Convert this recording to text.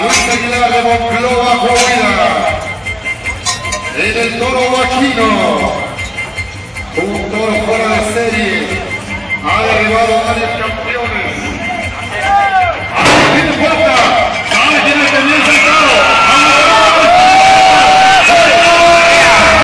Luis Aguilar de Monclova, Florida. En el toro vaquino. Un toro fuera de serie. Ha derribado al campeón.